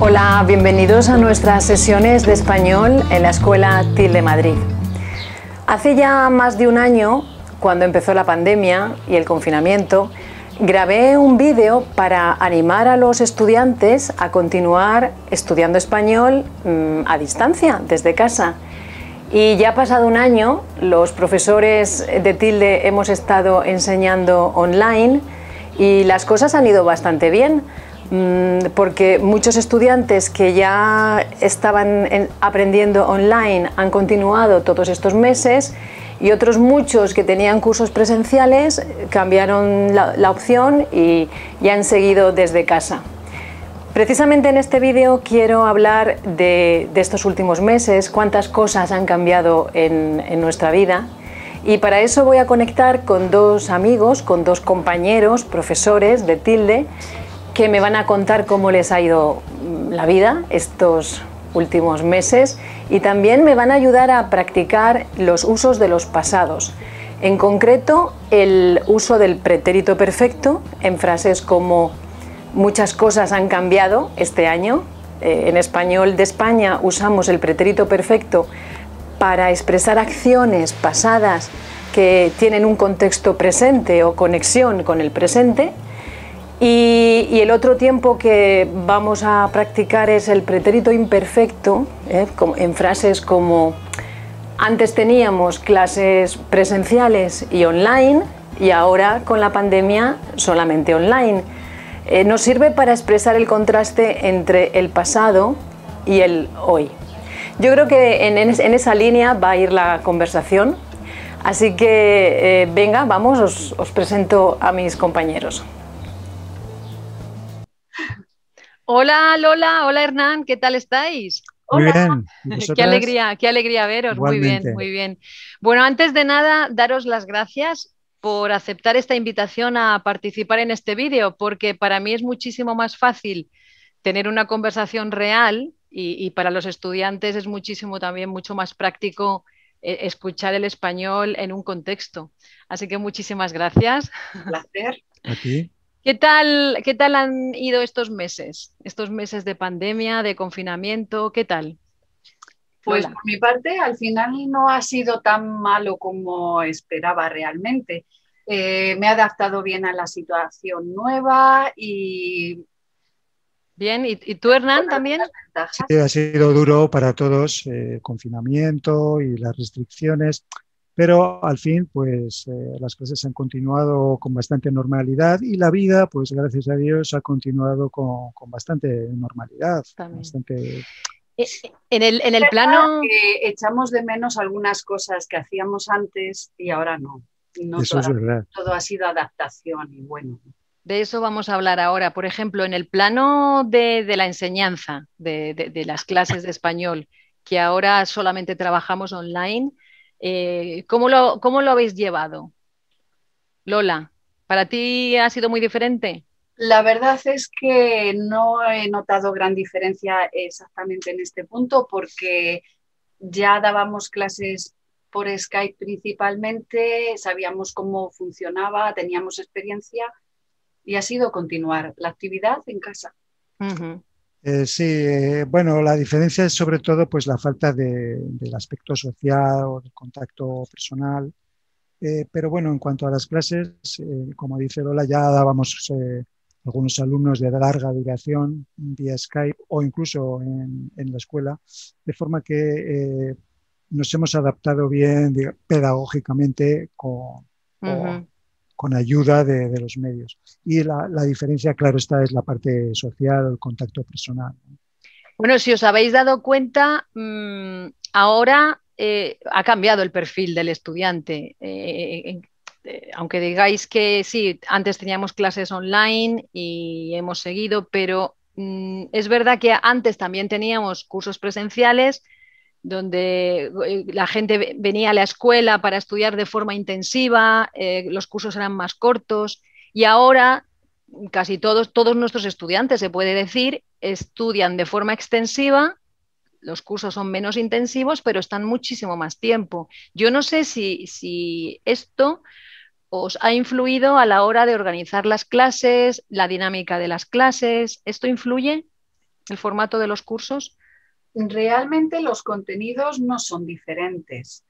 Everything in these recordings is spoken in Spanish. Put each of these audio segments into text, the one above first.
Hola, bienvenidos a nuestras sesiones de español en la Escuela TIL de Madrid. Hace ya más de un año, cuando empezó la pandemia y el confinamiento, grabé un vídeo para animar a los estudiantes a continuar estudiando español mm, a distancia, desde casa. Y ya ha pasado un año, los profesores de Tilde hemos estado enseñando online y las cosas han ido bastante bien. Mm, porque muchos estudiantes que ya estaban aprendiendo online han continuado todos estos meses y otros muchos que tenían cursos presenciales cambiaron la, opción y, ya han seguido desde casa. Precisamente en este vídeo quiero hablar de, estos últimos meses, cuántas cosas han cambiado en, en nuestra vida y para eso voy a conectar con dos amigos, con dos compañeros, profesores de Tilde, que me van a contar cómo les ha ido mm, la vida estos últimos meses y también me van a ayudar a practicar los usos de los pasados. En concreto, el uso del pretérito perfecto en frases como muchas cosas han cambiado este año. Eh, en español de España usamos el pretérito perfecto para expresar acciones pasadas que tienen un contexto presente o conexión con el presente y, el otro tiempo que vamos a practicar es el pretérito imperfecto, ¿eh? en frases como antes teníamos clases presenciales y online y ahora con la pandemia solamente online. Eh, nos sirve para expresar el contraste entre el pasado y el hoy. Yo creo que en, esa línea va a ir la conversación, así que eh, venga, vamos, os presento a mis compañeros. Hola Lola, hola Hernán, ¿qué tal estáis? Muy bien. Qué alegría, qué alegría veros. Muy bien, muy bien. Bueno, antes de nada, daros las gracias por aceptar esta invitación a participar en este vídeo, porque para mí es muchísimo más fácil tener una conversación real y, para los estudiantes es muchísimo también mucho más práctico eh, escuchar el español en un contexto. Así que muchísimas gracias. Un placer. A ti. ¿Qué tal, ¿Qué tal han ido estos meses? Estos meses de pandemia, de confinamiento, ¿qué tal? Pues por mi parte, al final no ha sido tan malo como esperaba realmente. Eh, me he adaptado bien a la situación nueva y... Bien, ¿y, tú Hernán también? Sí, ha sido duro para todos el eh, confinamiento y las restricciones. Pero al fin, pues eh, las cosas han continuado con bastante normalidad y la vida, pues gracias a Dios, ha continuado con, bastante normalidad. Bastante... Eh, en el, en el plano... Que echamos de menos algunas cosas que hacíamos antes y ahora no. Eso es verdad. Todo ha sido adaptación y bueno. De eso vamos a hablar ahora. Por ejemplo, en el plano de, la enseñanza, de, de las clases de español, que ahora solamente trabajamos online, eh, ¿cómo, lo, ¿Cómo lo habéis llevado? Lola, ¿para ti ha sido muy diferente? La verdad es que no he notado gran diferencia exactamente en este punto porque ya dábamos clases por Skype principalmente, sabíamos cómo funcionaba, teníamos experiencia y ha sido continuar la actividad en casa. Eh, sí, eh, bueno, la diferencia es sobre todo pues la falta del aspecto social o del contacto personal. Eh, pero bueno, en cuanto a las clases, como dice Lola, ya dábamos algunos alumnos de larga duración vía Skype o incluso en, la escuela, de forma que nos hemos adaptado bien pedagógicamente con, con ayuda de, los medios. Y la, diferencia, claro, esta es la parte social, el contacto personal. Bueno, si os habéis dado cuenta, mm, ahora eh, ha cambiado el perfil del estudiante. Eh, eh, aunque digáis que sí, antes teníamos clases online y hemos seguido, pero mm, es verdad que antes también teníamos cursos presenciales donde eh, la gente venía a la escuela para estudiar de forma intensiva, eh, los cursos eran más cortos y ahora casi todos, todos nuestros estudiantes, se puede decir, estudian de forma extensiva, los cursos son menos intensivos, pero están muchísimo más tiempo. Yo no sé si, si esto os ha influido a la hora de organizar las clases, la dinámica de las clases? ¿Esto influye el formato de los cursos? Realmente los contenidos no son diferentes.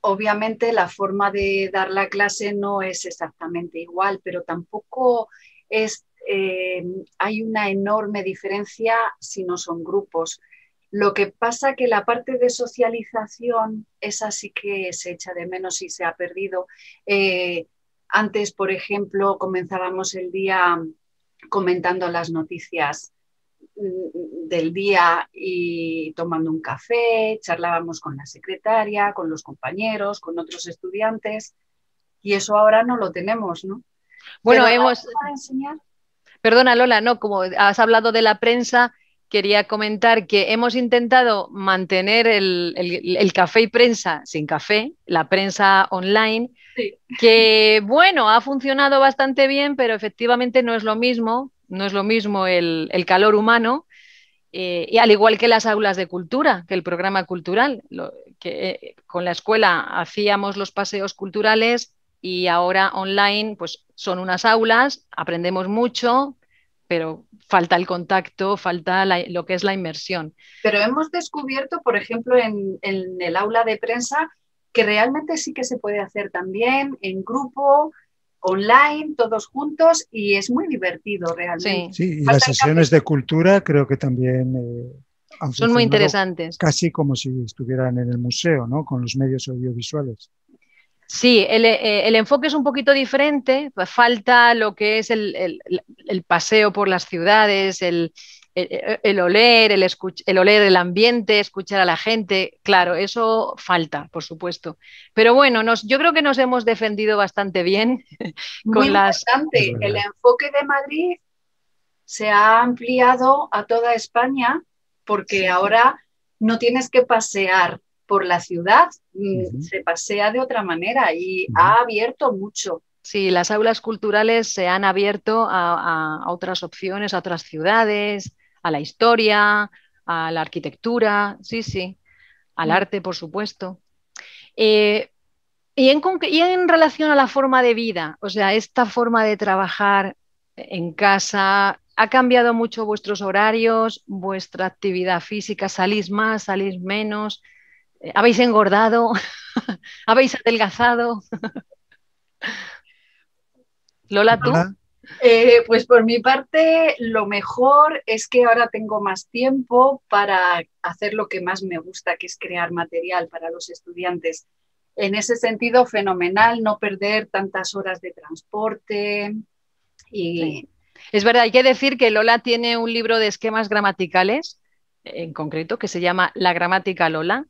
Obviamente la forma de dar la clase no es exactamente igual, pero tampoco es, eh, hay una enorme diferencia si no son grupos. Lo que pasa que la parte de socialización, esa sí que se echa de menos y se ha perdido. Eh, antes, por ejemplo, comenzábamos el día comentando las noticias del día y tomando un café, charlábamos con la secretaria, con los compañeros, con otros estudiantes y eso ahora no lo tenemos, ¿no? Bueno, hemos... Enseñar? Perdona Lola, no, como has hablado de la prensa, quería comentar que hemos intentado mantener el, café y prensa sin café, la prensa online, que bueno, ha funcionado bastante bien, pero efectivamente no es lo mismo, no es lo mismo el, calor humano, eh, y al igual que las aulas de cultura, que el programa cultural, que eh, con la escuela hacíamos los paseos culturales y ahora online pues son unas aulas, aprendemos mucho, pero falta el contacto, falta lo que es la inmersión. Pero hemos descubierto, por ejemplo, en, el aula de prensa, que realmente sí que se puede hacer también en grupo, online, todos juntos, y es muy divertido realmente. Sí, y las sesiones de cultura creo que también... Eh, son muy interesantes. Casi como si estuvieran en el museo, ¿no? Con los medios audiovisuales. Sí, eh, el, enfoque es un poquito diferente, pues falta lo que es el, paseo por las ciudades, el, oler, el, el oler el ambiente, escuchar a la gente, claro, eso falta, por supuesto. Pero bueno, yo creo que nos hemos defendido bastante bien con las... El enfoque de Madrid se ha ampliado a toda España porque ahora no tienes que pasear por la ciudad, mm, se pasea de otra manera y ha abierto mucho. Sí, las aulas culturales se han abierto a, otras opciones, a otras ciudades, a la historia, a la arquitectura, sí, sí, al mm. arte, por supuesto. Eh, y, en, y en relación a la forma de vida, o sea, esta forma de trabajar en casa, ¿Ha cambiado mucho vuestros horarios, vuestra actividad física? ¿Salís más, salís menos? Eh, ¿Habéis engordado? ¿Habéis adelgazado? Lola, ¿tú? Eh, pues por mi parte, lo mejor es que ahora tengo más tiempo para hacer lo que más me gusta, que es crear material para los estudiantes. En ese sentido, fenomenal no perder tantas horas de transporte. Y... Es verdad, hay que decir que Lola tiene un libro de esquemas gramaticales, en concreto, que se llama La gramática Lola,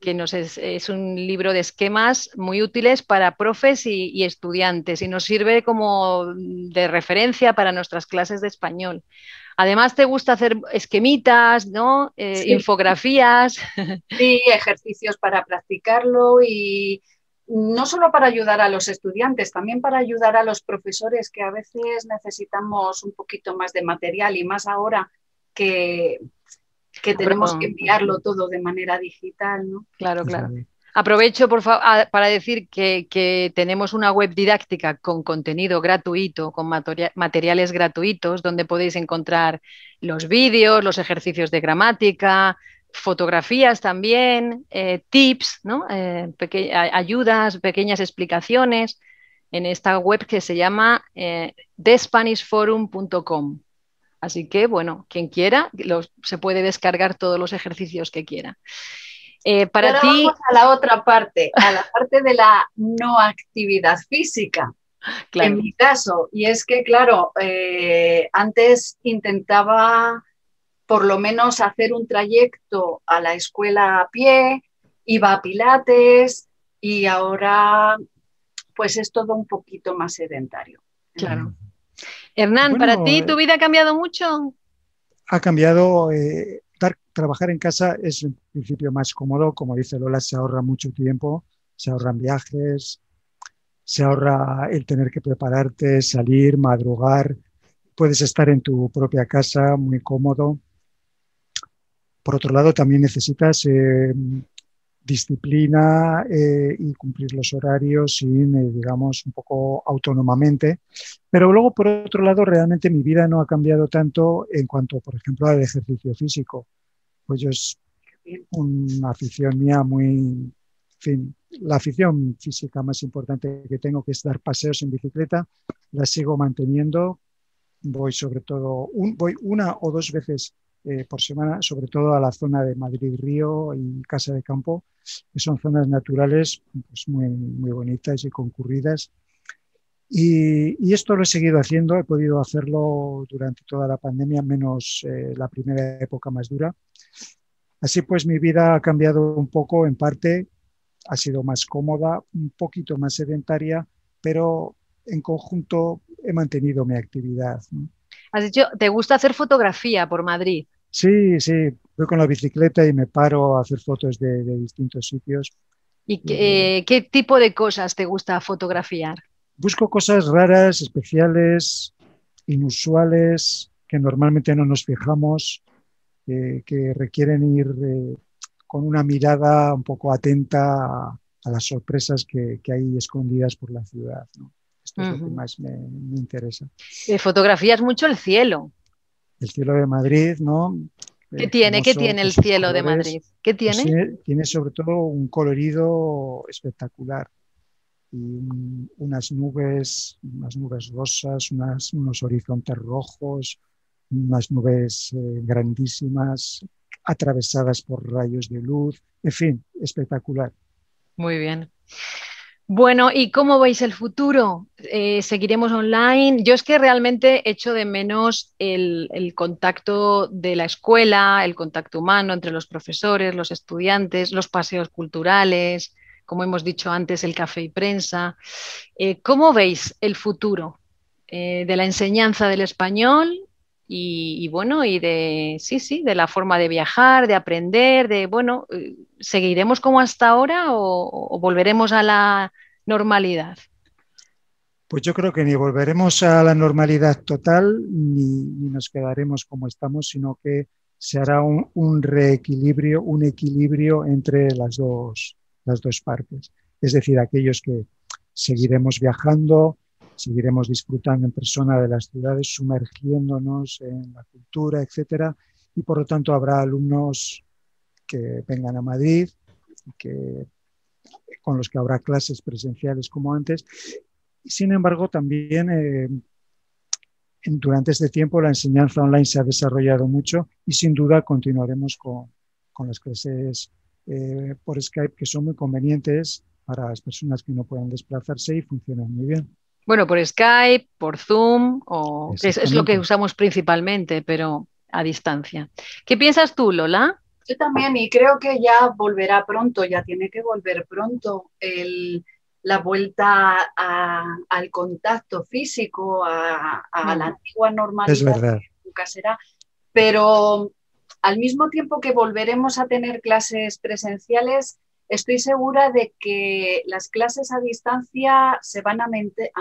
que nos es, un libro de esquemas muy útiles para profes y, estudiantes y nos sirve como de referencia para nuestras clases de español. Además, te gusta hacer esquemitas, ¿no? Eh, infografías. Sí, ejercicios para practicarlo y no solo para ayudar a los estudiantes, también para ayudar a los profesores que a veces necesitamos un poquito más de material y más ahora que que tenemos que enviarlo todo de manera digital, ¿no? Claro, claro. Aprovecho por para decir que, tenemos una web didáctica con contenido gratuito, con materiales gratuitos, donde podéis encontrar los vídeos, los ejercicios de gramática, fotografías también, eh, tips, ¿no? Eh, ayudas, pequeñas explicaciones en esta web que se llama eh, thespanishforum.com. Así que, bueno, quien quiera, se puede descargar todos los ejercicios que quiera. Eh, para ti... Vamos a la otra parte, a la parte de la no actividad física. En mi caso, y es que, claro, eh, antes intentaba por lo menos hacer un trayecto a la escuela a pie, iba a Pilates y ahora pues es todo un poquito más sedentario. Claro. Hernán, ¿para ti tu vida ha cambiado mucho? Ha cambiado. Eh, trabajar en casa es en principio más cómodo. Como dice Lola, se ahorra mucho tiempo, se ahorran viajes, se ahorra el tener que prepararte, salir, madrugar. Puedes estar en tu propia casa muy cómodo. Por otro lado, también necesitas eh, disciplina eh, y cumplir los horarios sin, digamos, un poco autónomamente. Pero luego, por otro lado, realmente mi vida no ha cambiado tanto en cuanto, por ejemplo, al ejercicio físico. Pues yo es una afición mía muy, en fin, la afición física más importante que tengo, que es dar paseos en bicicleta, la sigo manteniendo. Voy sobre todo, voy una o dos veces eh, por semana, sobre todo a la zona de Madrid-Río y Casa de Campo, que son zonas naturales pues, muy, muy bonitas y concurridas. Y, esto lo he seguido haciendo, he podido hacerlo durante toda la pandemia, menos eh, la primera época más dura. Así pues, mi vida ha cambiado un poco, en parte, ha sido más cómoda, un poquito más sedentaria, pero en conjunto he mantenido mi actividad. Has dicho, ¿te gusta hacer fotografía por Madrid? Sí, sí, voy con la bicicleta y me paro a hacer fotos de, distintos sitios. ¿Y qué, qué, tipo de cosas te gusta fotografiar? Busco cosas raras, especiales, inusuales, que normalmente no nos fijamos, eh, que requieren ir eh, con una mirada un poco atenta a, las sorpresas que, hay escondidas por la ciudad. Esto es lo que más me, interesa. Eh, fotografías mucho el cielo el cielo de Madrid, ¿no? ¿Qué tiene? ¿Qué tiene el cielo de Madrid? ¿Qué pues tiene? tiene? sobre todo un colorido espectacular y unas nubes, unas nubes rosas, unos horizontes rojos, unas nubes eh, grandísimas atravesadas por rayos de luz, en fin, espectacular. Muy bien. Bueno, ¿y cómo veis el futuro? Eh, ¿Seguiremos online? Yo es que realmente echo de menos el, contacto de la escuela, el contacto humano entre los profesores, los estudiantes, los paseos culturales, como hemos dicho antes, el café y prensa. Eh, ¿Cómo veis el futuro eh, de la enseñanza del español y, bueno, y de, sí, sí, de la forma de viajar, de aprender, de, bueno, eh, ¿seguiremos como hasta ahora o, volveremos a la normalidad? Pues yo creo que ni volveremos a la normalidad total ni, nos quedaremos como estamos, sino que se hará un, un, reequilibrio, un equilibrio entre las dos, las dos partes. Es decir, aquellos que seguiremos viajando, seguiremos disfrutando en persona de las ciudades, sumergiéndonos en la cultura, etcétera, y por lo tanto habrá alumnos que vengan a Madrid, que, con los que habrá clases presenciales como antes. Sin embargo, también eh, durante este tiempo la enseñanza online se ha desarrollado mucho y sin duda continuaremos con, las clases eh, por Skype que son muy convenientes para las personas que no pueden desplazarse y funcionan muy bien. Bueno, por Skype, por Zoom, o es, lo que usamos principalmente, pero a distancia. ¿Qué piensas tú, Lola? Yo también, y creo que ya volverá pronto, ya tiene que volver pronto la vuelta al contacto físico, a, la antigua normalidad. Es verdad. nunca será. Pero al mismo tiempo que volveremos a tener clases presenciales, estoy segura de que las clases a distancia se van a,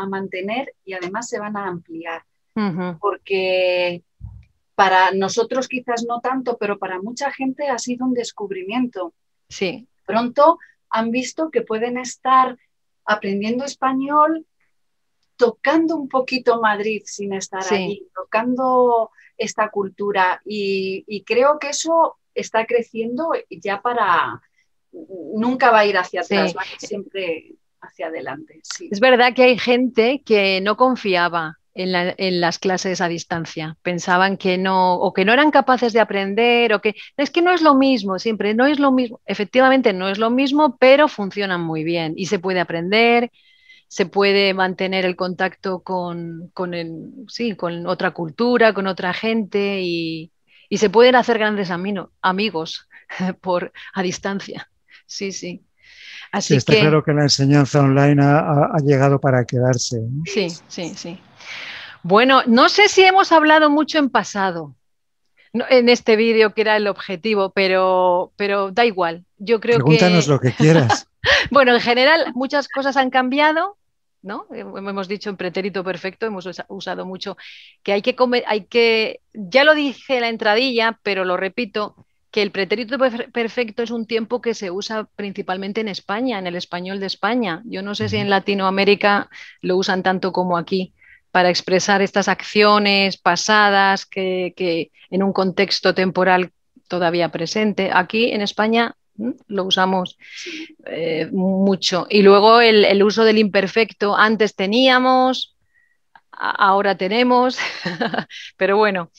mantener y además se van a ampliar, porque para nosotros quizás no tanto, pero para mucha gente ha sido un descubrimiento. Sí. Pronto han visto que pueden estar aprendiendo español tocando un poquito Madrid sin estar allí, tocando esta cultura y creo que eso está creciendo ya para, nunca va a ir hacia atrás, va a ir siempre hacia adelante. Es verdad que hay gente que no confiaba en, las clases a distancia. Pensaban que no, o que no eran capaces de aprender, o que es que no es lo mismo, siempre no es lo mismo. Efectivamente, no es lo mismo, pero funcionan muy bien y se puede aprender, se puede mantener el contacto con, sí, con otra cultura, con otra gente y, se pueden hacer grandes amigos por, a distancia. Sí, sí. Así está claro que la enseñanza online ha, llegado para quedarse. Sí, sí, sí. Bueno, no sé si hemos hablado mucho en pasado en este vídeo que era el objetivo, pero, pero da igual. Yo creo Pregúntanos lo que quieras. bueno, en general muchas cosas han cambiado, ¿no? Hemos dicho en pretérito perfecto, hemos usado mucho que hay que comer, hay que, ya lo dije en la entradilla, pero lo repito, que el pretérito perfecto es un tiempo que se usa principalmente en España, en el español de España. Yo no sé si en Latinoamérica lo usan tanto como aquí para expresar estas acciones pasadas que, en un contexto temporal todavía presente. Aquí en España lo usamos eh, mucho. Y luego el, uso del imperfecto, antes teníamos, ahora tenemos, pero bueno,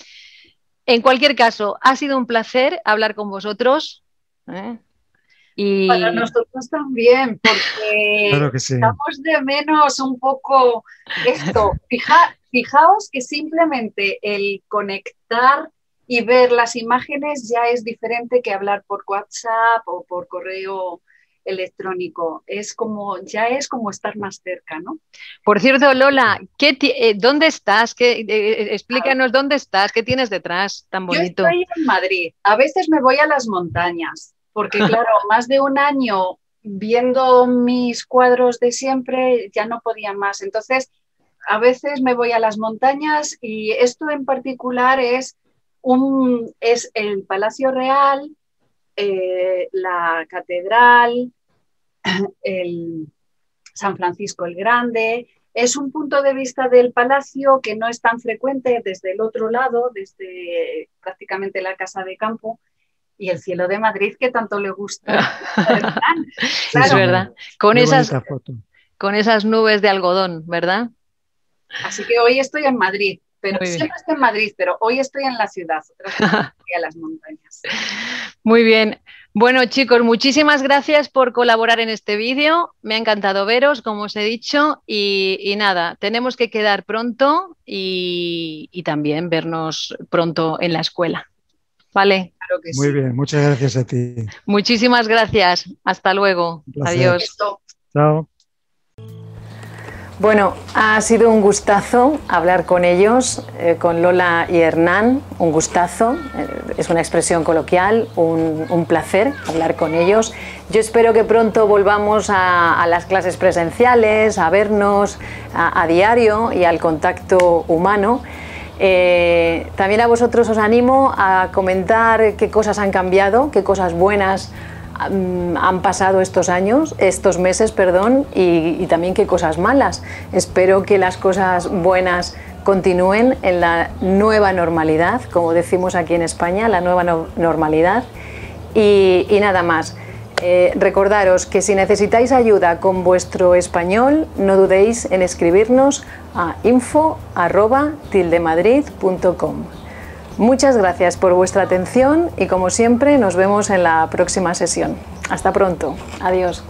en cualquier caso, ha sido un placer hablar con vosotros. ¿eh? Y... Para nosotros también, porque estamos de menos un poco esto. fijaos que simplemente el conectar y ver las imágenes ya es diferente que hablar por WhatsApp o por correo electrónico. Es como, ya es como estar más cerca, ¿no? Por cierto, Lola, ¿qué eh, ¿dónde estás? ¿Qué, eh, eh, explícanos dónde estás, qué tienes detrás tan bonito. Yo estoy en Madrid. A veces me voy a las montañas, porque claro, más de un año viendo mis cuadros de siempre ya no podía más. Entonces, a veces me voy a las montañas y esto en particular es un, es el Palacio Real, eh, la Catedral, el San Francisco el Grande. Es un punto de vista del palacio que no es tan frecuente desde el otro lado, desde prácticamente la casa de campo, y el cielo de Madrid que tanto le gusta. Es verdad. Con esas, con esas nubes de algodón, ¿verdad? Así que hoy estoy en Madrid. Pero siempre estoy en Madrid, pero hoy estoy en la ciudad, a las montañas. Muy bien. Bueno, chicos, muchísimas gracias por colaborar en este vídeo. Me ha encantado veros, como os he dicho. Y, nada, tenemos que quedar pronto y, también vernos pronto en la escuela. ¿Vale? Muy bien, muchas gracias a ti. Muchísimas gracias. Hasta luego. Adiós. Chao. Bueno, ha sido un gustazo hablar con ellos, eh, con Lola y Hernán, un gustazo, eh, es una expresión coloquial, un, placer hablar con ellos. Yo espero que pronto volvamos a, las clases presenciales, a vernos a, diario y al contacto humano. Eh, también a vosotros os animo a comentar qué cosas han cambiado, qué cosas buenas han pasado estos años, estos meses, perdón, y, también qué cosas malas. Espero que las cosas buenas continúen en la nueva normalidad, como decimos aquí en España, la nueva normalidad. Y, nada más. Eh, recordaros que si necesitáis ayuda con vuestro español, no dudéis en escribirnos a info.tildemadrid.com. Muchas gracias por vuestra atención y como siempre nos vemos en la próxima sesión. Hasta pronto. Adiós.